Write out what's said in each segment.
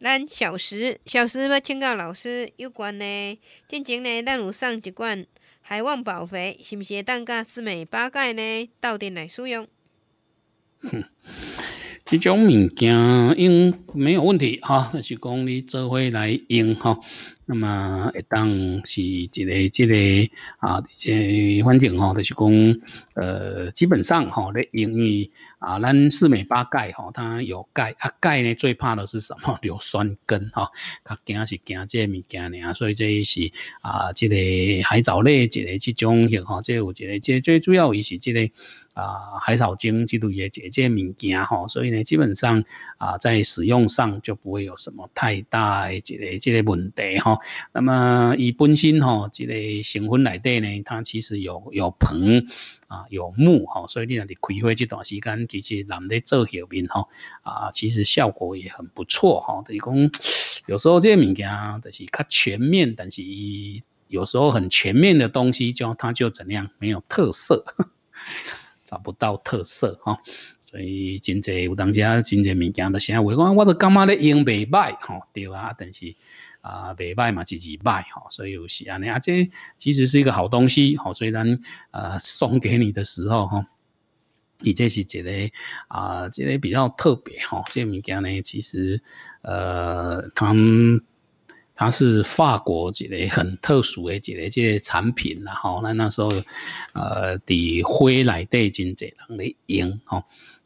咱小时小时要请教老师有关呢。之前呢，咱有送一罐海望宝肥，是毋是会当甲四美八钙呢？到底来使用？哼，这种物件用没有问题哈，就是讲你做伙来用哈。那么会当是一个这个啊，这反正吼，就是讲呃，基本上吼，咧用于啊，咱四镁八钙吼，它有钙啊，钙呢最怕的是什么？硫酸根哈，较惊是惊这物件呢，所以这是啊，这个海藻类一个这种型吼，这有一个这最主要伊是这个啊，海藻精这类的这这物件吼，所以呢，基本上啊，在使用上就不会有什么太大的这个这个问题吼那么以本身吼，这个成分内底呢，它其实有有硼啊，有木哈，所以你若伫开会这段时间，其实人咧做后面吼啊，其实效果也很不错哈。等于讲有时候这些物件就是较全面，但是有时候很全面的东西，就它就怎样没有特色，找不到特色哈。所以真侪有当家真侪物件都啥话讲，我都感觉咧用袂歹吼，对啊，但是。啊，袂歹嘛，自己卖哈，所以有时安尼，啊，这其实是一个好东西哈，所以咱呃送给你的时候哈，你这是一个啊，这个比较特别哈，这物件呢，其实呃，它它是法国一个很特殊的一个这个产品啦吼，那那时候呃，伫灰内底真济人咧用吼。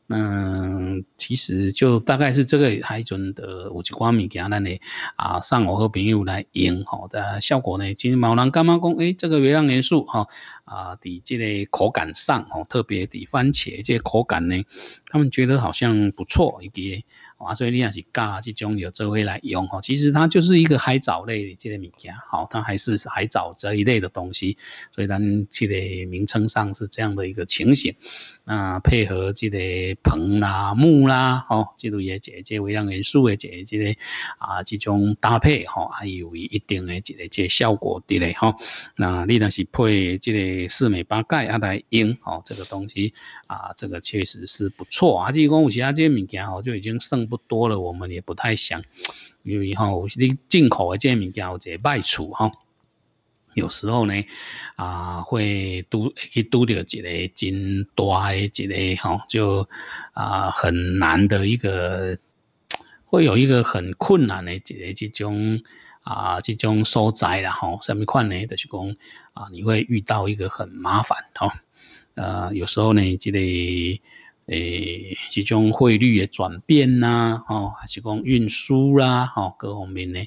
嗯，其实就大概是这个海准的有一款物件，咱呢啊，上我和朋友来用吼的效果呢，其实某人干嘛讲，诶，这个微量元素哈啊，伫这个口感上吼，特别伫番茄这口感呢，他们觉得好像不错，一个。啊，所以你也是加这种有这位来用哈，其实它就是一个海藻类的这个物件，好，它还是海藻这一类的东西，所以咱这个名称上是这样的一个情形。那配合这个硼啦、钼啦，哦，这类也这这微量元素的这这个啊这种搭配哈，还有一定的这个这效果的嘞哈。那你那是配这个四镁八钙啊来用，哦，这个东西啊，这个确实是不错啊。这讲有其他这些物件哦，就已经剩。不多了，我们也不太想，因为哈，你进口的这物件有这卖出哈，有时候呢，啊，会拄去拄到一个真大的一个哈，就啊很难的一个，会有一个很困难的一个这种啊这种收窄啦吼，什么款呢？就是讲啊，你会遇到一个很麻烦哈，呃，有时候呢，这个。诶，这种汇率的转变呐，哦，还是讲运输啦，哦，各方面呢，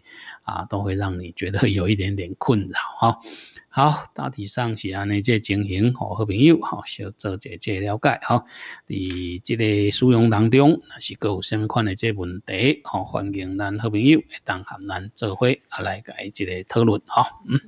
啊，都会让你觉得有一点点困扰，哈。好，大体上是安尼这情形，吼，好朋友，吼，小做一这了解，哈。伫即个使用当中，若是有甚物款的这问题，吼，欢迎咱好朋友会当含咱做伙啊来解即个讨论，哈，嗯。